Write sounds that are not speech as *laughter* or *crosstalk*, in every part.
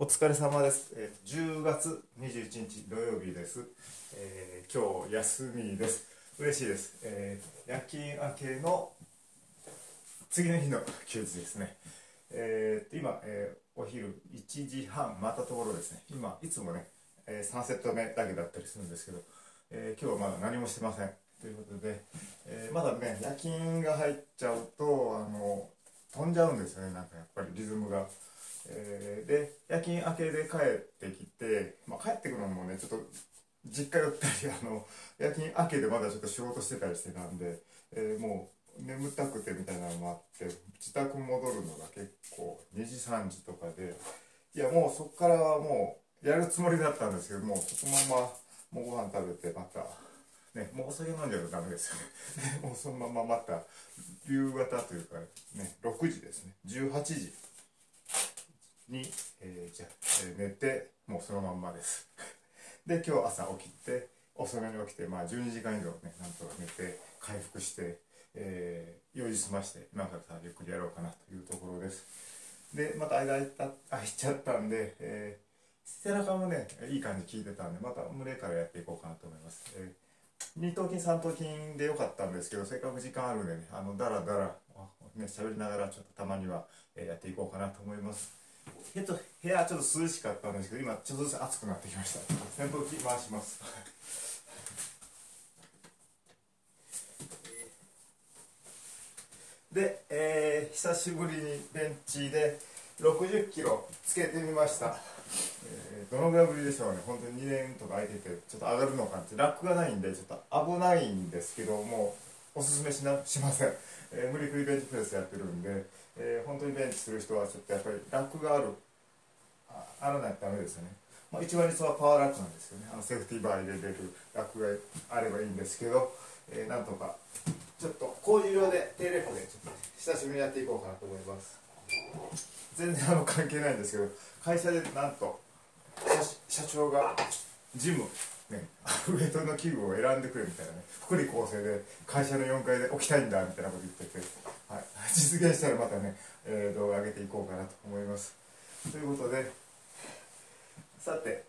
お疲れ様です。えー10月21日土曜日です。えー今日休みです。嬉しいです。えー夜勤明けの次の日の休日ですね。えー今、えーお昼1時半回ったところですね。今、いつもね、え3セット目だけだったりするんですけど、えー今日はまだ何もしてません。ということで、えーまだね、夜勤が入っちゃうと、あの、飛んじゃうんですよね、なんかやっぱりリズムが。えーで夜勤明けで帰ってきて、まあ、帰ってくるのもねちょっと実家寄ったりあの夜勤明けでまだちょっと仕事してたりしてたんで、えーもう眠たくてみたいなのもあって自宅戻るのが結構2時3時とかでいやもうそっからはもうやるつもりだったんですけどもうそのままもうご飯食べてまた。ね、もうお酒飲んじゃうとダメですよね。*laughs* もうそのまままた夕方というかね、6時ですね、18時に、えーじゃ、え寝てもうそのまんまです。*laughs* で今日朝起きて遅めに起きてまあ12時間以上ねなんとか寝て回復して、えー用事済まして今かさゆっくりやろうかなというところです。でまた間空いちゃったんで、えー背中もねいい感じ効いてたんでまた胸からやっていこうかなと思います、えー二頭筋三頭筋でよかったんですけどせっかく時間あるんでねあのだらだらね喋りながらちょっとたまには、えやっていこうかなと思います。えっと部屋ちょっと涼しかったんですけど今ちょっとずつ暑くなってきました。扇風機回します。*laughs* で、えー久しぶりにベンチで60キロつけてみました、えーどのぐらいぶりでしょうね。本当に2年とか空いててちょっと上がるのかってラックがないんでちょっと危ないんですけどもうおすすめしなしません、えー無理くりベンチプレスやってるんで、えー本当にベンチする人はちょっとやっぱりラックがあるあらないとダメですよね、まあ、一番理想はパワーラックなんですよね。あのセーフティーバー入れれるラックがあればいいんですけど、えーなんとかちょっと工事用で低レフでちょっと久しぶりにやっていこうかなと思います。全然あの関係ないんですけど会社でなんと社社長がジムね、ウエイトの器具を選んでくれみたいなね福利厚生で会社の4階で置きたいんだみたいなこと言ってて、はい、*laughs* 実現したらまたね、えー動画上げていこうかなと思います。ということでさて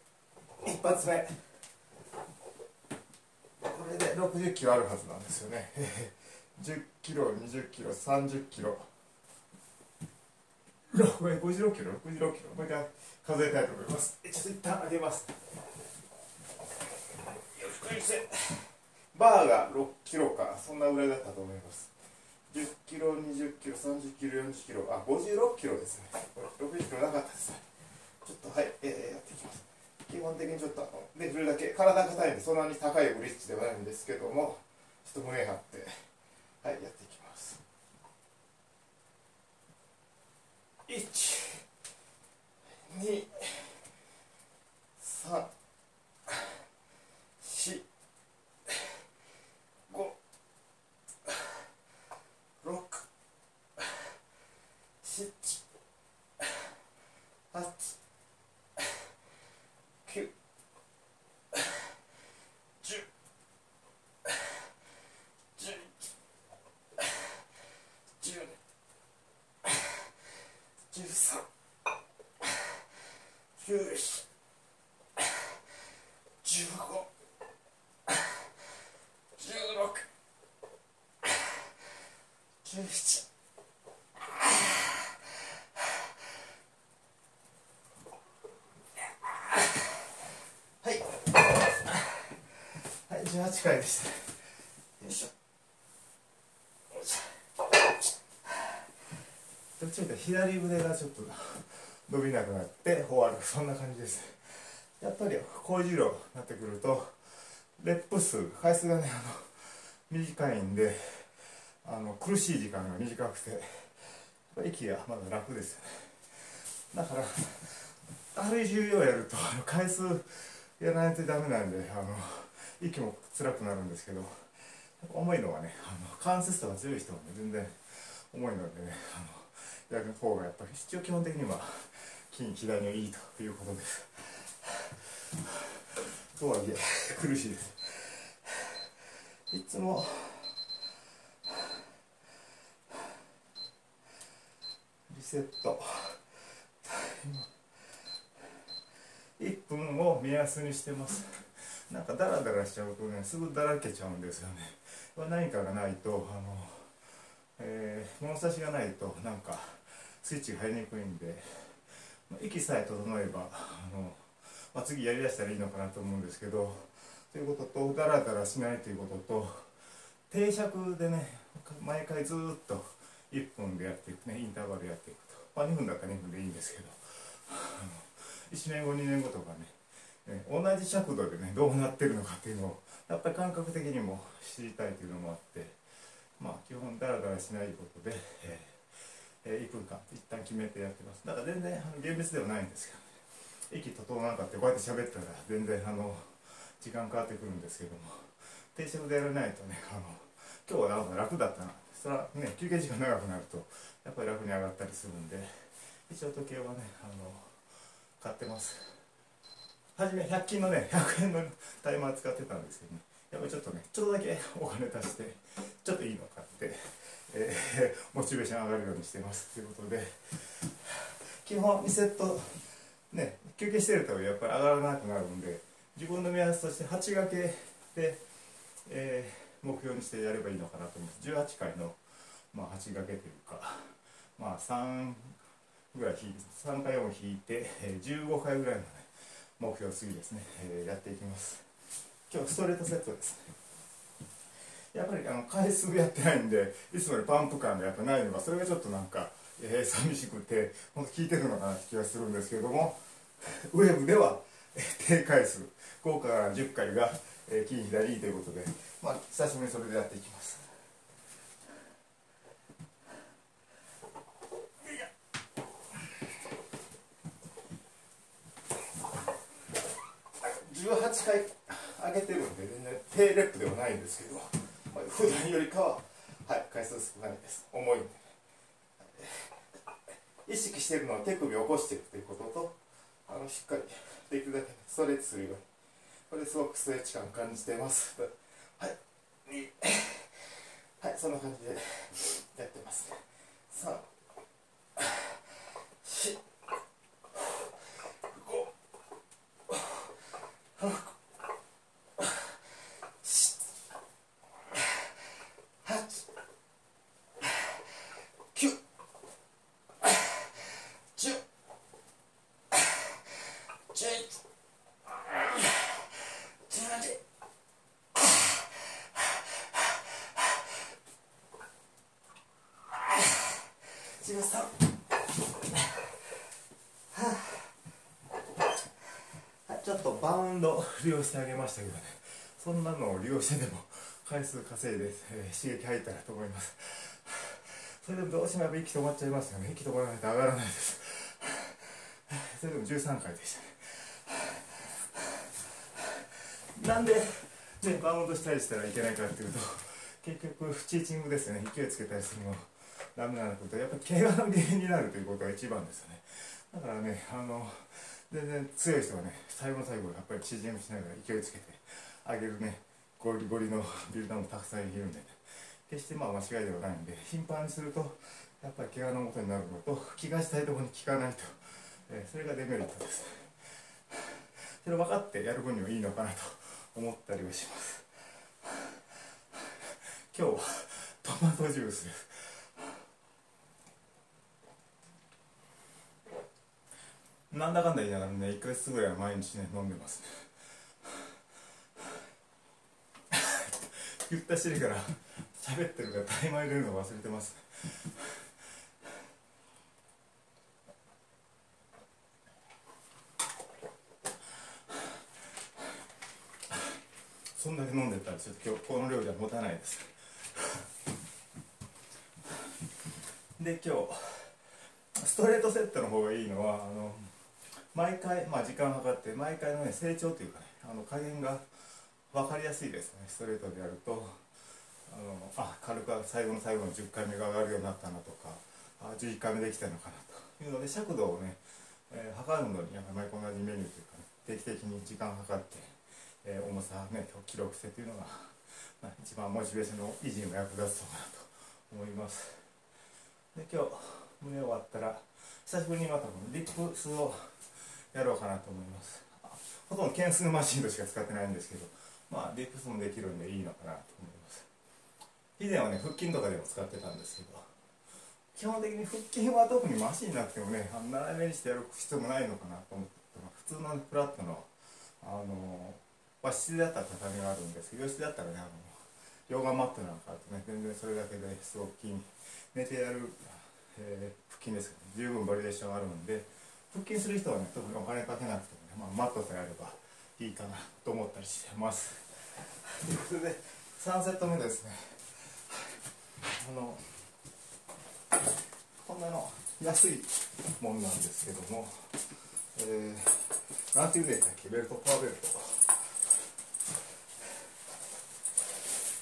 一発目。これで60キロあるはずなんですよね。10キロ20キロ30キロ。56キロ66キロ。もう一回数えたいと思います。ちょっと一旦上げます。バーが6キロかそんなぐらいだったと思います。10キロ20キロ30キロ40キロあ56キロですね。これ60キロなかったですね。ちょっとはい、えー、やっていきます。基本的にちょっとできるだけ体硬いんでそんなに高いブリッジではないんですけどもちょっと胸張ってはいやって48回でしたよいしょ。どっちみた左腕がちょっと伸びなくなってフォアそんな感じです。やっぱり高重量になってくるとレップ数回数がねあの短いんであの苦しい時間が短くて息がまだ楽ですよね。だからあい重量やると回数やらないとダメなんであの息も辛くなるんですけど重いのはねあの関節とか強い人はね全然重いのでねあのやる方がやっぱり一応基本的には筋肥大にはいいということです。とはいえ苦しいです。いつもリセット。タイムを目安にしてます。なんかダラダラしちゃうとねすぐだらけちゃうんですよね。*laughs* 何かがないとあの、えー、物差しがないとなんかスイッチが入りにくいんで息さえ整えばあの、まあ、次やりだしたらいいのかなと思うんですけどということとダラダラしないということと定着でね毎回ずっと1分でやっていくねインターバルやっていくと、まあ、2分だったら2分でいいんですけど1年後2年後とかね同じ尺度でねどうなってるのかっていうのをやっぱり感覚的にも知りたいというのもあってまあ基本ダラダラしないことで、えーえー、1分間一旦決めてやってます。だから全然あの厳密ではないんですけどね。息整わなかってこうやって喋ったら全然あの時間変わってくるんですけども定食でやらないとねあの今日はなんか楽だったな。それはね休憩時間長くなるとやっぱり楽に上がったりするんで一応時計はねあの買ってます。初め100均のね100円のタイマー使ってたんですけどね。やっぱちょっとねちょっとだけお金足してちょっといいの買って、えー、モチベーション上がるようにしてますということで。基本2セットね休憩してるとやっぱり上がらなくなるんで自分の目安として8掛けで、えー、目標にしてやればいいのかなと思います18回の、まあ、8掛けというかまあ3ぐらい引いて3回4引いて、えー、15回ぐらいのね目標次ですね、えー、やっていきます。今日ストレートセットです。やっぱりあの回数やってないんでいつもよりパンプ感がやっぱないのがそれがちょっとなんか、えー、寂しくて本当効いてるのかなって気がするんですけれどもウェブでは低回数5から10回が、えー、右左ということで、まあ、久しぶりにそれでやっていきます。8回上げてるんで全然低レップではないんですけど、まあ、普段よりかは、はい、回数少ないです。重いんで、ね、意識してるのは手首を起こしているということとあのしっかりできるだけストレッチするようにこれすごくストレッチ感感じてます。はい。はい。そんな感じでやってます。ね3 4 5バウンド利用してあげましたけどね。そんなのを利用してでも回数稼いで、えー、刺激入ったらと思います。それでもどうしてもやっぱ息止まっちゃいますよね。息止まらないと上がらないです。それでも13回でしたね。なんで、ね、バウンドしたりしたらいけないかっていうと結局チーチングですね。勢いつけたりするの。ダメなこと。やっぱ怪我の原因になるということが一番ですよね。だからねあの全然強い人はね最後の最後やっぱり縮みしながら勢いつけてあげるねゴリゴリのビルダーもたくさんいるんでね決してまあ間違いではないんで頻繁にするとやっぱり怪我のもとになるのと気がしたいところに効かないと、えー、それがデメリットです。それ分かってやる分にはいいのかなと思ったりはします。今日はトマトジュースです。なんだかんだ言いながらね1ヶ月ぐらいは毎日ね飲んでます。*laughs* 言った尻から喋ってるからタイマー入れるの忘れてます、そんだけ飲んでたらちょっと今日この量じゃ持たないです。で今日ストレートセットの方がいいのはあの毎回、まあ、時間を計って毎回の、ね、成長というかねあの加減が分かりやすいですねストレートでやると。あのあ軽く最後の最後の10回目が上がるようになったなとかあ11回目できたのかなというので尺度をね、えー、測るのにやっぱり毎回同じメニューというか、ね、定期的に時間を計って、えー、重さね記録してというのが、まあ、一番モチベーションの維持にも役立つのかなと思います。で今日胸終わったら久しぶりにまたリップスをやろうかなと思います。ほとんど懸垂マシンとしか使ってないんですけどまあディップスもできるんでいいのかなと思います。以前はね腹筋とかでも使ってたんですけど基本的に腹筋は特にマシンなくてもね斜めにしてやる必要もないのかなと思って普通のフラットのあの和室だったら畳があるんですけど洋室だったらねあのヨガマットなんかあってね全然それだけですごく筋寝てやる、えー、腹筋ですけど、ね、十分バリエーションあるんで腹筋する人はね特にお金かけなくてもね、まあ、マットさえあればいいかなと思ったりしてます。ということで3セット目ですね。あのこんなの安いもんなんですけどもえー、なんていうんでしたっけ？ベルトパワーベルト。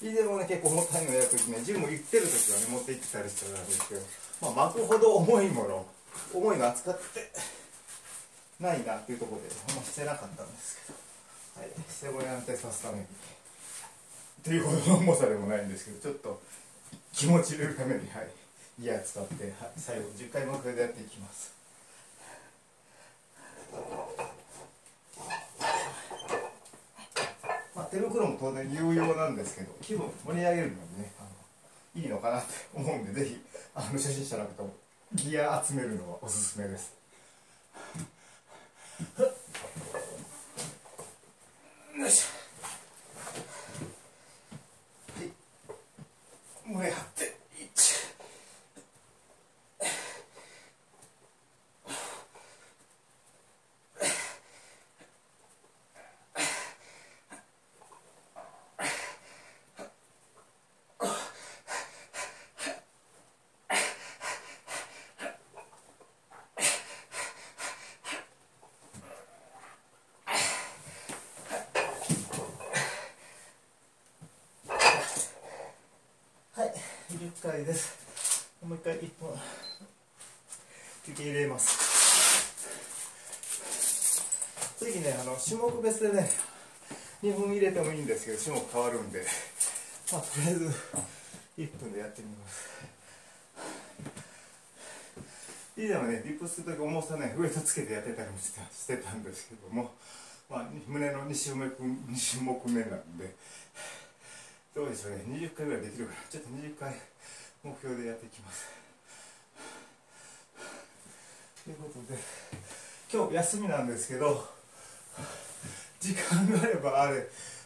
以前もね結構重たいのやるときねジム行ってる時はね持って行ってたりしてたんですけどまあ巻くほど重いもの重いの扱ってないなっていうところであんましてなかったんですけど。はい。背骨安定さすために。っていうほどの重さでもないんですけどちょっと気持ち入れるためにはい。ギア使って、はい、最後10回目標でやっていきます。まあ、手袋も当然有用なんですけど気分盛り上げるのにねあのいいのかなって思うんでぜひあの初心者の方もギア集めるのはおすすめです。よいし。ょ胸張って10回です。もう一回1分休憩入れます。次ねあの種目別でね2分入れてもいいんですけど種目変わるんで。まあとりあえず1分でやってみます。以前はねリップする時重さねウエイトつけてやってたりもしてたんですけども。まあ胸の2種目 ,2 種目目なんで。どうでしょうね20回ぐらいできるから。ちょっと20回目標でやっていきます。ということで今日休みなんですけど時間があればあれ、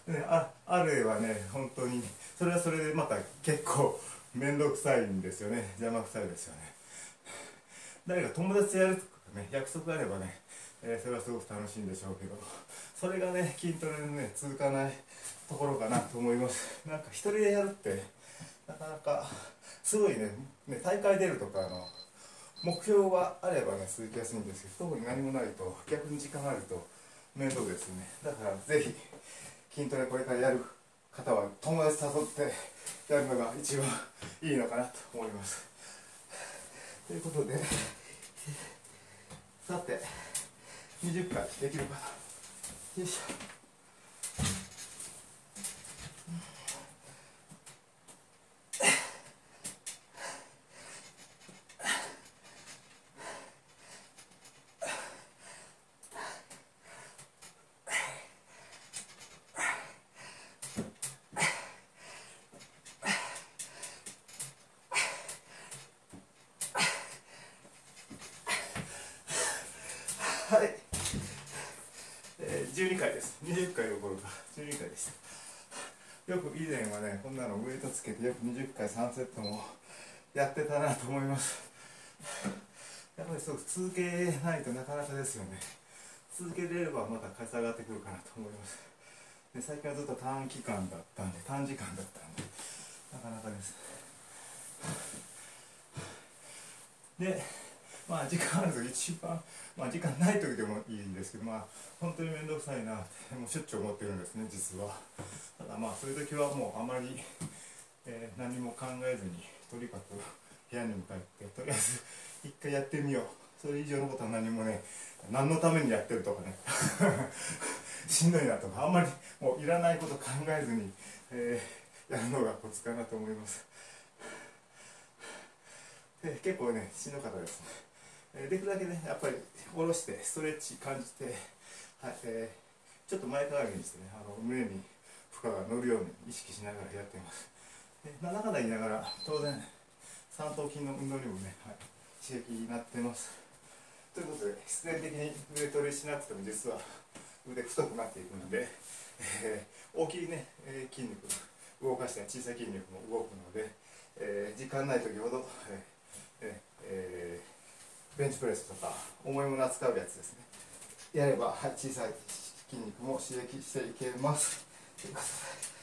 ね、ああればね本当にそれはそれでまた結構面倒くさいんですよね。邪魔くさいですよね。誰か友達とやるとかね約束があればね、えー、それはすごく楽しいんでしょうけど。それがね筋トレのね続かない。ところかなと思います。*laughs* なんか一人でやるってなかなかすごいね。ね大会出るとかの目標があればね続きやすいんですけど特に何もないと逆に時間があると面倒ですね。だからぜひ筋トレこれからやる方は友達誘ってやるのが一番いいのかなと思います。*laughs* ということでさて20回できるかな。よいしょ。1回3セットもやってたなと思います。やっぱりそう続けないとなかなかですよね。続けれればまた勝ち上がってくるかなと思います。で最近はずっと短期間だったんで短時間だったんでなかなかです。でまあ時間あると一番まあ時間ない時でもいいんですけどまあ本当に面倒くさいなってもうしょっちゅう思ってるんですね実は。ただまあそういう時はもうあまりえー、何も考えずに、とにかく部屋に向かって、とりあえず一回やってみよう。それ以上のことは何もね、何のためにやってるとかね、*laughs* しんどいなとか、あんまりもういらないこと考えずに、えー、やるのがコツかなと思います。で結構ね、しんどかったですね。えできるだけねやっぱり下ろしてストレッチ感じて、はいえちょっと前かがみにしてねあの胸に負荷が乗るように意識しながらやってますなんだか言いながら当然三頭筋の運動にもね、はい、刺激になってます。ということで必然的に腕トレしなくても実は腕太くなっていくので、えー、大きいね、えー、筋肉動かした小さい筋肉も動くので、えー、時間ない時ほど、えーえー、ベンチプレスとか重いもの扱うやつですね。やれば、はい、小さい筋肉も刺激していけます。ということで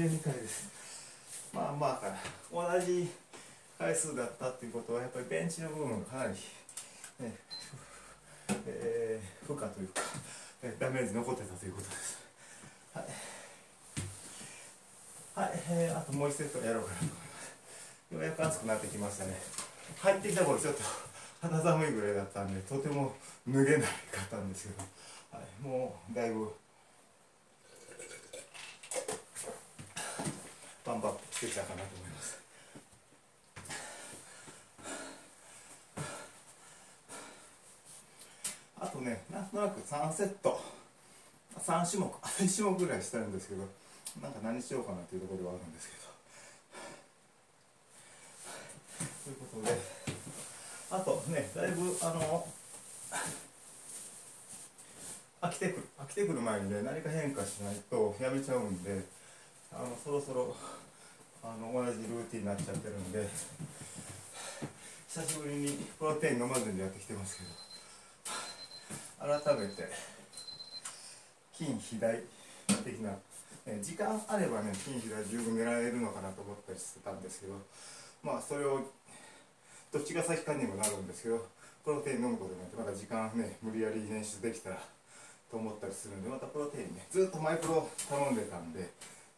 12回ですまあまあか同じ回数だったっていうことはやっぱりベンチの部分がかなり、ねえー、負荷というかダメージ残ってたということです。はい、はいえー、あともう1セットやろうかなと思います。ようやく暑くなってきましたね。入ってきた頃ちょっと肌寒いぐらいだったんでとても脱げないかったんですけど、はい、もうだいぶバンバンしてきたかなと思います。あとねなんとなく3セット。3種目 *laughs* 1種目ぐらいしたいんですけどなんか何しようかなというところではあるんですけど。*laughs* ということであとねだいぶあの *laughs* 飽きてくる飽きてくる前にね何か変化しないとやめちゃうんであのそろそろあの同じルーティンになっちゃってるんで久しぶりにプロテイン飲まずにやってきてますけど。改めて筋肥大的な、え時間あればね筋肥大十分狙えるのかなと思ったりしてたんですけどまあそれをどっちが先かにもなるんですけどプロテイン飲むことによってまた時間ね無理やり捻出できたらと思ったりするんでまたプロテインねずっとマイクロ頼んでたんで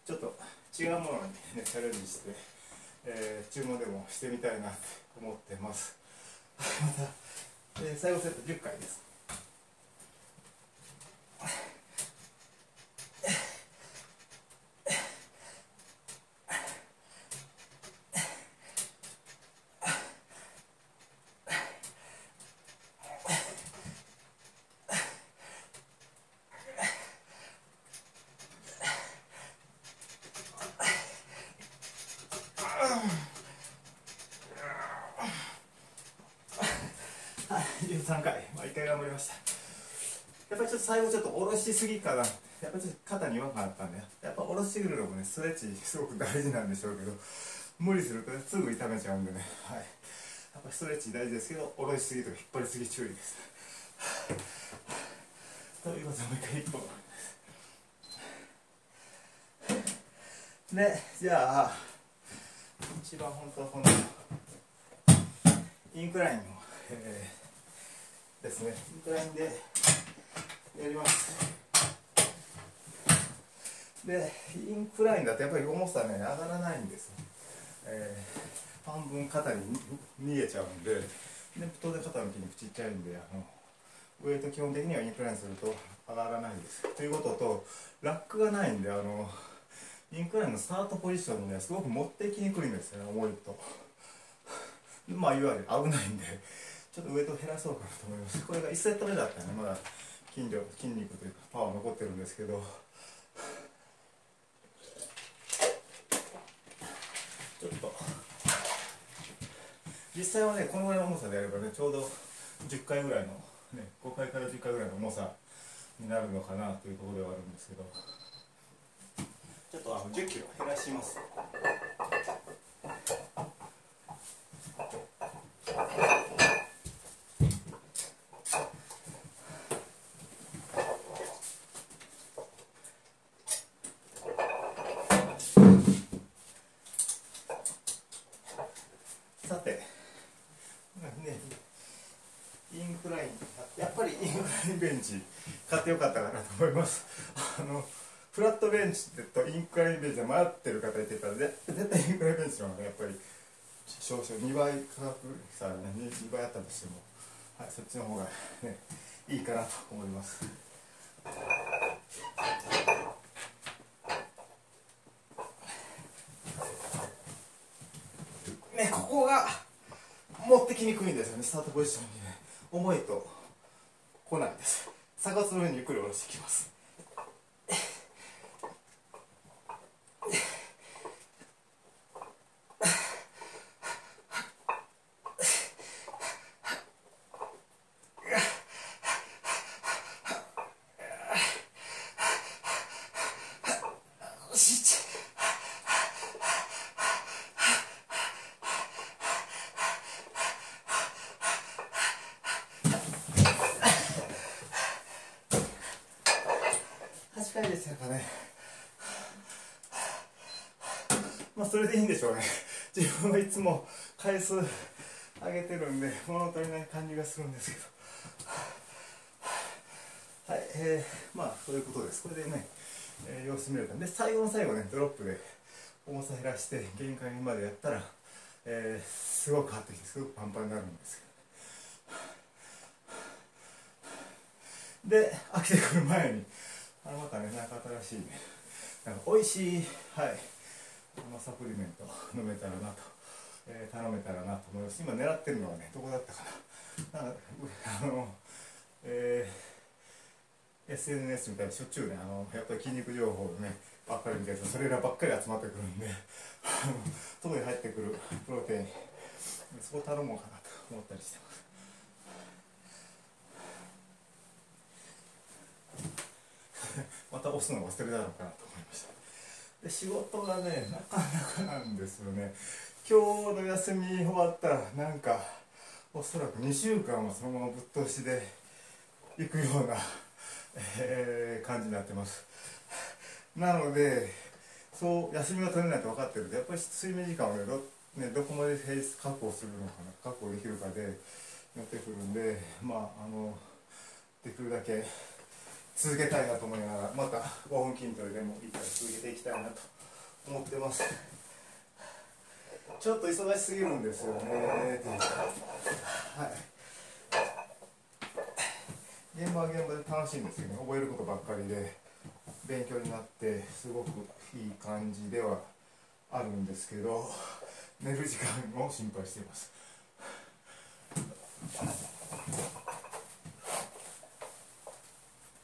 ちょっと違うものに、ね、チャレンジして、えー、注文でもしてみたいなと思ってます。また、最後セット10回です3回、まあ、1回頑張りました。やっぱりちょっと最後ちょっと下ろしすぎかな。やっぱちょっと肩に違和感あったんでやっぱ下ろしてくるのもねストレッチすごく大事なんでしょうけど無理すると、ね、すぐ痛めちゃうんでね。はい。やっぱストレッチ大事ですけど下ろしすぎとか引っ張りすぎ注意です。ということでもう一回1本。でじゃあ一番本当はこのインクラインの、えーですね。インクラインでやります。でインクラインだとやっぱり重さね上がらないんです、えー、半分肩に逃げちゃうんでで当然肩の筋肉ちっちゃいんであのウエイト基本的にはインクラインすると上がらないんです。ということとラックがないんであのインクラインのスタートポジションにねすごく持ってきにくいんですよね重いと。まあいわゆる危ないんで。ちょっとウエイトを減らそうかなと思います。*laughs* これが1セット目だったらねまだ筋量筋肉というかパワー残ってるんですけど。ちょっと。実際はねこのぐらいの重さでやればねちょうど10回ぐらいの、ね、5回から10回ぐらいの重さになるのかなというところではあるんですけど。ちょっとあの10キロ減らしますベンチ買ってよかったかなと思います。あのフラットベンチとインクラインベンチで迷ってる方いてたら絶対インクラインベンチの方がやっぱり少々2倍価格差がね 2, 倍あったとしても、はい、そっちの方がねいいかなと思います。ね、ここが持ってきにくいんですよね。スタートポジションにね重いと来ないです。鎖骨の上にゆっくり下ろしていきます回でしたかねまあそれでいいんでしょうね自分はいつも回数上げてるんで物足りない感じがするんですけど。はいえー、まあそういうことです。これでね、えー、様子見れたんで。最後の最後ねドロップで重さ減らして限界までやったら、えー、すごく変わってきてすごくパンパンになるんですけど、で飽きてくる前にあまたねなんか新しいなんか美味しいはいまあ、サプリメント飲めたらなと、えー、頼めたらなと思います。今狙ってるのはねどこだったかな。あのえー、SNS みたいにしょっちゅうねあのやっぱり筋肉情報ねばっかり見てるとそれらばっかり集まってくるんで *laughs* 外に入ってくるプロテインそこ頼もうかなと思ったりしてます。*laughs* また押すの忘れたのかなと思いました。で仕事がねなかなかなんですよね。今日の休み終わったらなんかおそらく2週間はそのままぶっ通しで行くような、えー、感じになってます。なのでそう休みが取れないと分かってるとやっぱり睡眠時間をねどねどこまで平日確保するのかな確保できるかでなってくるんでまああのできるだけ続けたいなと思いながらまた5分筋トレでもいいから続けていきたいなと思ってます。ちょっと忙しすぎるんですよね。はい。現場は現場で楽しいんですけど、ね、覚えることばっかりで勉強になってすごくいい感じではあるんですけど寝る時間を心配しています。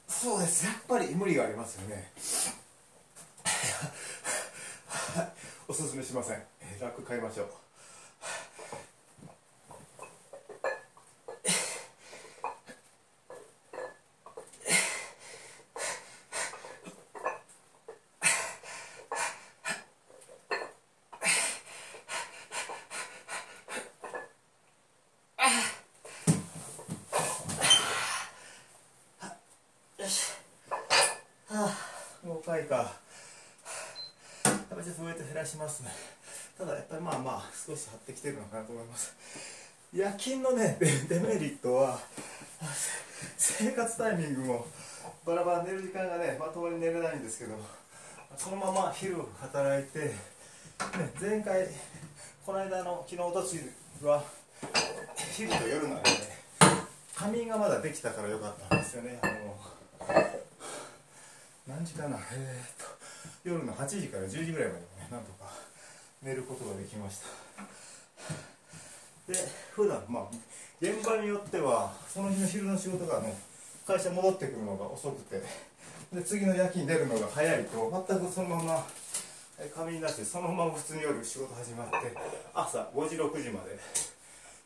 そうです。やっぱり無理がありますよね。おすすめしません。楽買いましょう。回か。やっぱちょっとウエイト減らします。ねただやっぱりまあまあ少し張ってきてるのかなと思います。夜勤のねデメリットは生活タイミングもバラバラ寝る時間がねまともに寝れないんですけどそのまま昼働いて、ね、前回この間の昨日おとつは昼と夜なんで、ね、仮眠がまだできたからよかったんですよね。あの何時かなえー、っと夜の8時から10時ぐらいまでねなんとか寝ることができました。で普段まあ現場によってはその日の昼の仕事がね会社戻ってくるのが遅くてで次の夜勤出るのが早いと全くそのまま仮眠なしでそのまま普通に夜仕事始まって朝5時6時まで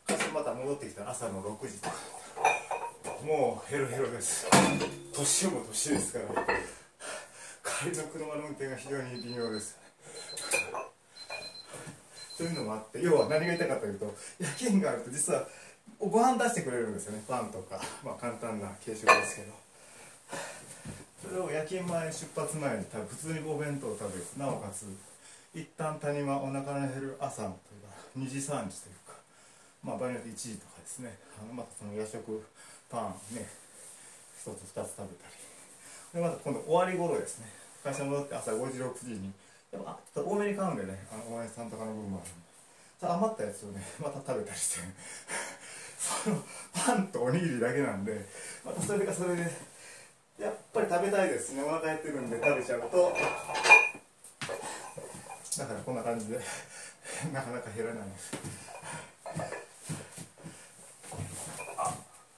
会社また戻ってきたら朝の6時とか。もうヘロヘロです。年も年ですから。帰りの車の運転が非常に微妙です。というのもあって要は何が言いたかったというと夜勤があると実はご飯出してくれるんですよね。パンとか。まあ簡単な軽食ですけど。それを夜勤前出発前に普通にお弁当を食べてなおかつ一旦谷間お腹の減る朝というか2時3時というかまあ場合によって1時とかですね。あのまたその夜食パンね1つ2つ食べたり。でまた今度終わり頃ですね。会社戻って朝5時6時にでも多めに買うんでね。あのお前さんとかの分もある。んで余ったやつをね *laughs* また食べたりして、*laughs* そのパンとおにぎりだけなんでまたそれがそれでやっぱり食べたいですね。お腹減ってるんで食べちゃうと。だからこんな感じで *laughs* なかなか減らないです。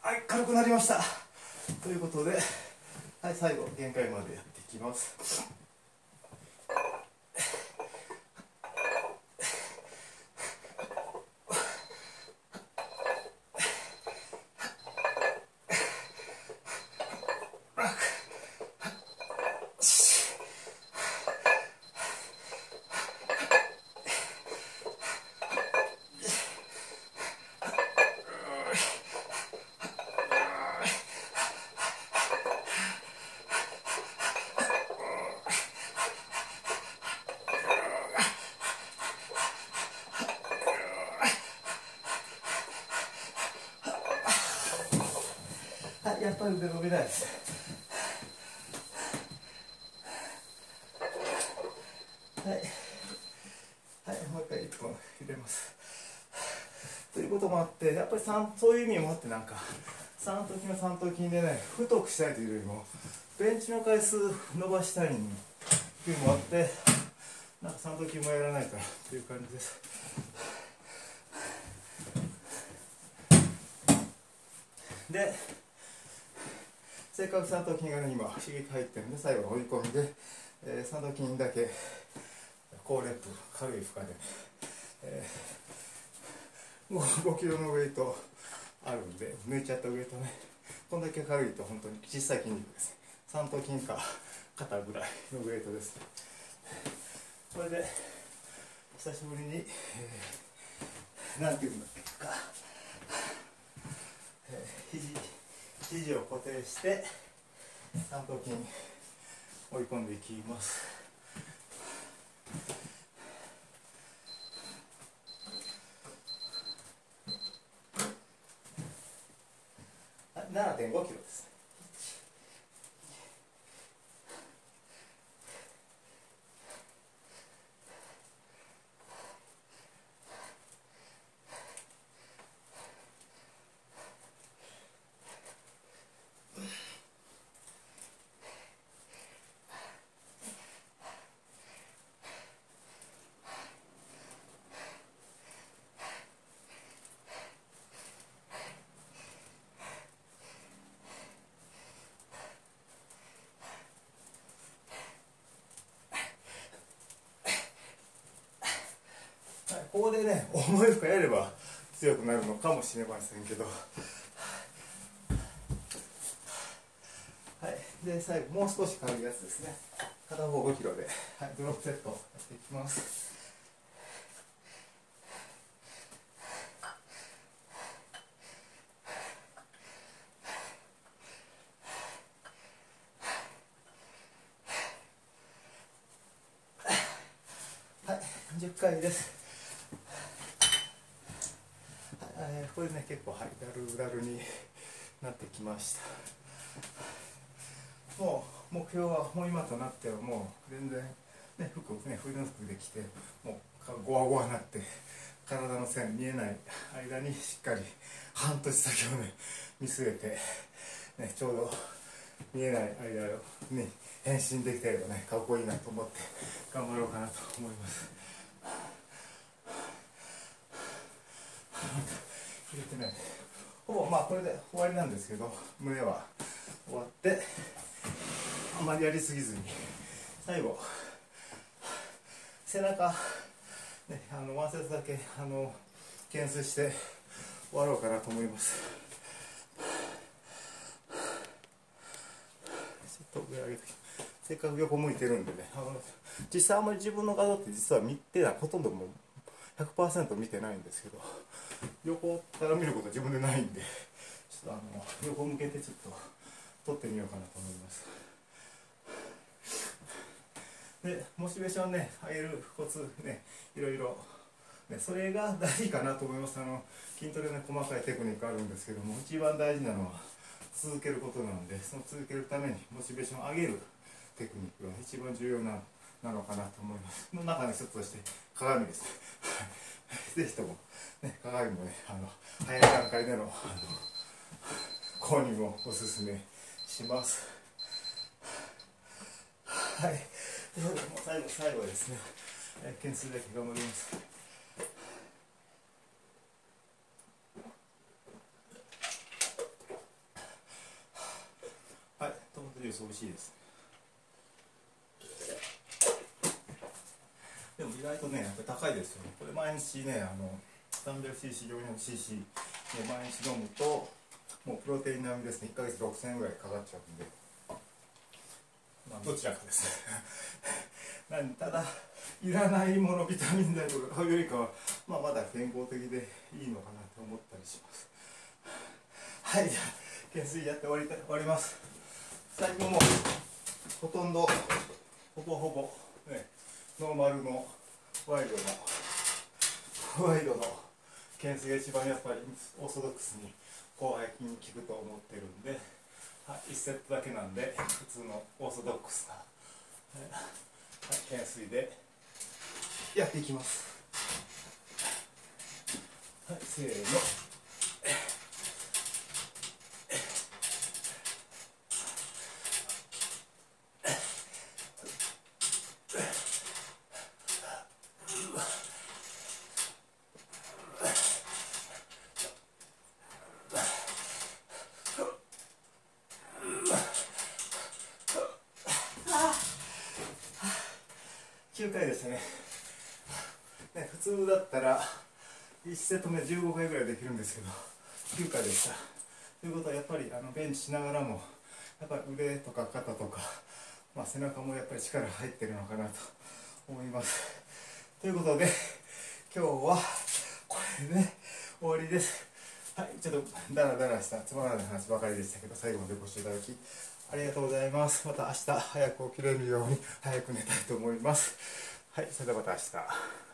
はい軽くなりました。ということではい最後限界までやっていきます。はい。はい、もう一回一本入れます。ということもあって、やっぱりそういう意味もあって、なんか、三頭筋は三頭筋でね、太くしたいというよりも、ベンチの回数伸ばしたいっていうのもあって、なんか三頭筋もやらないからという感じです。で、せっかく三頭筋がね今刺激入ってるんで最後の追い込みで、えー、三頭筋だけ高レップ軽い負荷で、えー、もう5キロのウェイトあるんで抜いちゃったウェイトね。こんだけ軽いと本当に小さい筋肉です。三頭筋か肩ぐらいのウェイトです。ねこれで久しぶりに、えー、なんていうんだっけか、えー、肘肘を固定して三頭筋追い込んでいきます。7.5キロですここでね重い負荷やれば強くなるのかもしれませんけど。はい。で最後もう少し軽いやつですね。片方5キロで、はい、ドロップセットやっていきます。はい。10回ですえーこれね結構はいだるだるになってきましたもう目標はもう今となってはもう全然ね服ね冬の服で着てもうゴワゴワになって体の線見えない間にしっかり半年先をね見据えて、ね、ちょうど見えない間に変身できたればねかっこいいなと思って頑張ろうかなと思います入れてないほぼまあこれで終わりなんですけど胸は終わってあんまりやりすぎずに最後背中、ね、あのワンセットだけあの懸垂して終わろうかなと思います。ちょっと上上げてせっかく横向いてるんでねあの実際あんまり自分の画像って実は見てないほとんどもう100%見てないんですけど横から見ること自分でないんでちょっとあの横向けてちょっと撮ってみようかなと思います。でモチベーションね上げるコツねいろいろ、ね、それが大事かなと思います。あの筋トレの細かいテクニックあるんですけども一番大事なのは続けることなのでその続けるためにモチベーションを上げるテクニックが一番重要ななのかなと思います。の中の一つとして鏡です。ね *laughs* ぜひとも、ね、鏡もねあの早い段階でのあの購入をおすすめします。はい。ということでもう最後最後ですね。懸垂だけ頑張ります。はい。トマトジュース美味しいです。でも意外とねやっぱ高いですよね。これ毎日ねあの 300cc、400cc 毎日飲むともうプロテイン並みですね。1ヶ月6000円ぐらいかかっちゃうんで。まあどちらかです。*laughs* ねただいらないものビタミン剤とか買うよりかは、まあ、まだ健康的でいいのかなと思ったりします。はいじゃあ懸垂やって終わりた終わります。最後もほとんどほぼほぼねノーマルのワイドのワイドの懸垂が一番やっぱりオーソドックスに後輩に効くと思ってるんで、はい、1セットだけなんで普通のオーソドックスな、はい、懸垂でやっていきます。はいせーの。ねね普通だったら1セット目15回ぐらいできるんですけど9回でしたということはやっぱりあのベンチしながらもやっぱり腕とか肩とか、まあ、背中もやっぱり力入ってるのかなと思いますということで今日はこれで、終わりですはいちょっとダラダラしたつまらない話ばかりでしたけど最後までご視聴いただきありがとうございます。また明日早く起きれるように早く寝たいと思います。はい、それではまた明日。